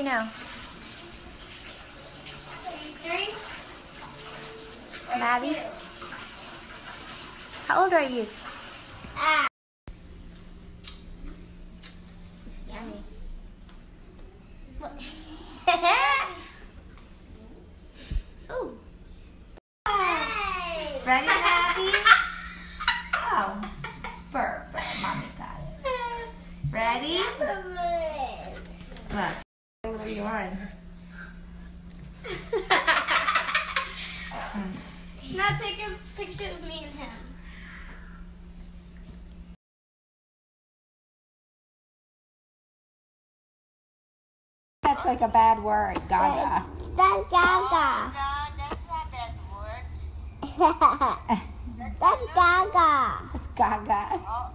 you know? Three. Maddie? How old are you? Ah. It's yummy. Ooh. Ready, Maddie? Oh, perfect. Mommy got it. Ready? Look. Look at now take a picture of me and him. That's like a bad word, Gaga. That's Gaga. That's Gaga. It's Gaga.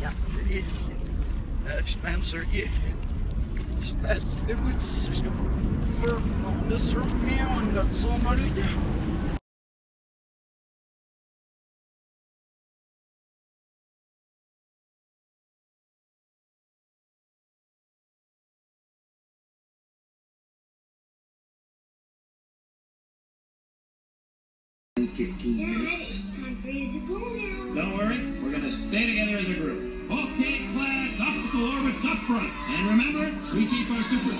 ja, Spencer, je, Spencer, het is verbonden voor mij en dat zomaar 15 Dad, minutes. it's time for you to go now. Don't worry, we're going to stay together as a group. Okay, class, optical orbits up front. And remember, we keep our super